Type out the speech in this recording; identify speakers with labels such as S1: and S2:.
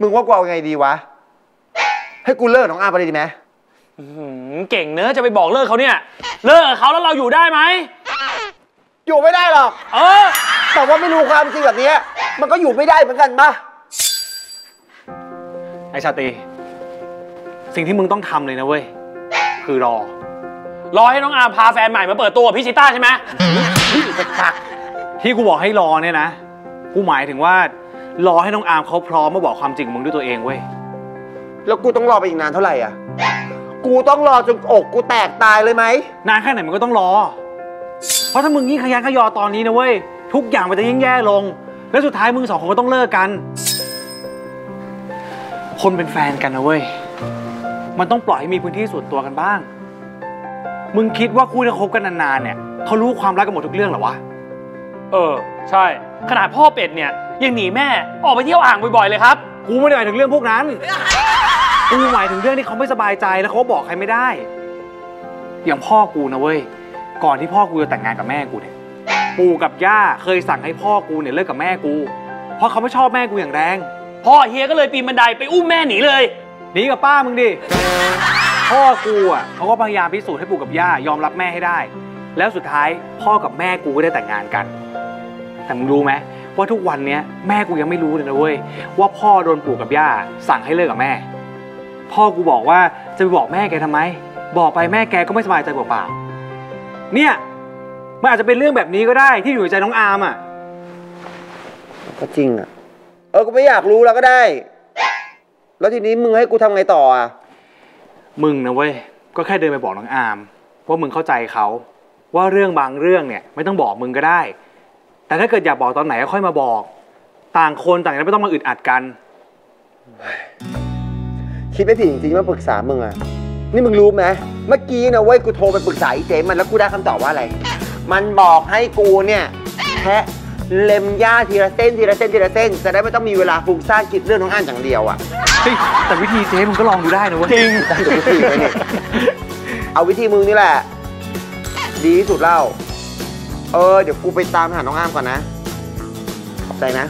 S1: มึงว่ากูเอาไงดีวะ ให้กูเลิกน้องอาร์มไปเลยดีไหม
S2: อื้อหือเก่งเนอะจะไปบอกเลิกเขาเนี่ย เลิกกับเขาแล้วเราอยู่ได้ไหม
S1: อยู่ไม่ได้หรอก
S2: เออ
S1: แต่ว่าไม่รู้ความจริงแบบเนี้ยมันก็อยู่ไม่ได้เหมือนกันปะ
S2: ไอชาตรีสิ่งที่มึงต้องทำเลยนะเว้ย คือรอ รอให้น้องอาร์มพาแฟนใหม่มาเปิดตัวกับพี่ชิต้าใช่ไหมที่กูบอกให้รอเนี่ยนะ กูหมายถึงว่า รอให้น้องอาร์มเขาพร้อมมาบอกความจริงกับมึงด้วยตัวเองเว้ย
S1: แล้วกูต้องรอไปอีกนานเท่าไหร่อะ กูต้องรอจนอกกูแตกตายเลยไหม
S2: นานแค่ไหนมันก็ต้องรอ เพราะถ้ามึงยิ่งขยันขยอตอนนี้นะเว้ย ทุกอย่างมันจะยิ่งแย่ลง แล้วสุดท้ายมึงสองคนก็ต้องเลิกกัน คนเป็นแฟนกันนะเว้ย มันต้องปล่อยให้มีพื้นที่ส่วนตัวกันบ้าง มึงคิดว่าคู่ที่คบกันนานๆเนี่ยเขารู้ความรักกันหมดทุกเรื่องเหรอวะ เออ ใช่ ขนาดพ่อเป็ดเนี่ย ยังหนีแม่ออกไปเที่ยวอ่างบ่อยๆเลยครับ กูไม่ได้หมายถึงเรื่องพวกนั้น กูหมายถึงเรื่องที่เขาไม่สบายใจแล้วเขาบอกใครไม่ได้ อย่างพ่อกูนะเว้ย ก่อนที่พ่อกูจะแต่งงานกับแม่กูเนี่ย ปู่กับย่าเคยสั่งให้พ่อกูเนี่ยเลิกกับแม่กู เพราะเขาไม่ชอบแม่กูอย่างแรง พ่อเฮียก็เลยปีนบันไดไปอุ้มแม่หนีเลย หนีกับป้ามึงดิ พ่อกูอะเขาก็พยายามพิสูจน์ให้ปู่กับย่ายอมรับแม่ให้ได้ แล้วสุดท้ายพ่อกับแม่กูก็ได้แต่งงานกัน แต่มึงรู้ไหม ว่าทุกวันเนี้ยแม่กูยังไม่รู้เลยนะเว้ยว่าพ่อโดนปู่กับย่าสั่งให้เลิกกับแม่ พ่อกูบอกว่าจะไปบอกแม่แกทำไม บอกไปแม่แกก็ไม่สบายใจเปล่าๆเนี่ยมันอาจจะเป็นเรื่องแบบนี้ก็ได้ที่อยู่ในใจน้องอาร์มอะ
S1: ก็จริงอะ เออกูไม่อยากรู้แล้วก็ได้ แล้วทีนี้มึงให้กูทำไงต่ออะ
S2: มึงนะเว้ยก็แค่เดินไปบอกน้องอาร์มว่ามึงเข้าใจเขาว่าเรื่องบางเรื่องเนี่ยไม่ต้องบอกมึงก็ได้ แต่ถ้าเกิดอยากบอกตอนไหนก็ค่อยมาบอก ต่างคนต่างกันไม่ต้องมาอึดอัดกัน
S1: คิดไม่ผิดจริงๆที่มาปรึกษามึงอะนี่มึงรู้ไหมเมื่อกี้นะเว้ยกูโทรไปปรึกษาอีเจมันแล้วกูได้คำตอบว่าอะไร มันบอกให้กูเนี่ยแค่เล็มหญ้าทีละเส้นทีละเส้นทีละเส้นจะได้ไม่ต้องมีเวลาฟุ้งซ่านคิดเรื่องน้องอ่านอย่างเดียวอะ
S2: เฮ้ยแต่วิธีเจ๊มึงก็ลองดูได้นะเว้ย
S1: จริงได้ทุกวิธีเลยนี่เอาวิธีมึงนี่แหละ ดีที่สุดแล้ว เออ เดี๋ยวกูไปตามหาน้องอ้ามก่อนนะขอบใจนะ